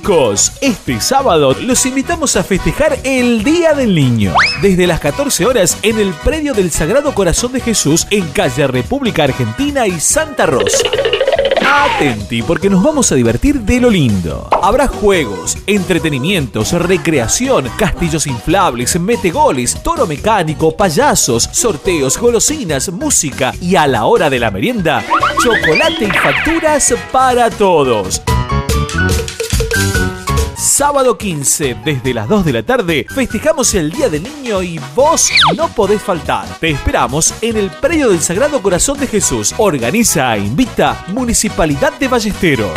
Chicos, este sábado los invitamos a festejar el Día del Niño. Desde las 14 horas en el predio del Sagrado Corazón de Jesús en calle República Argentina y Santa Rosa. Atenti, porque nos vamos a divertir de lo lindo. Habrá juegos, entretenimientos, recreación, castillos inflables, metegoles, toro mecánico, payasos, sorteos, golosinas, música y a la hora de la merienda, chocolate y facturas para todos. Sábado 15, desde las 2 de la tarde, festejamos el Día del Niño y vos no podés faltar. Te esperamos en el predio del Sagrado Corazón de Jesús. Organiza e invita Municipalidad de Ballesteros.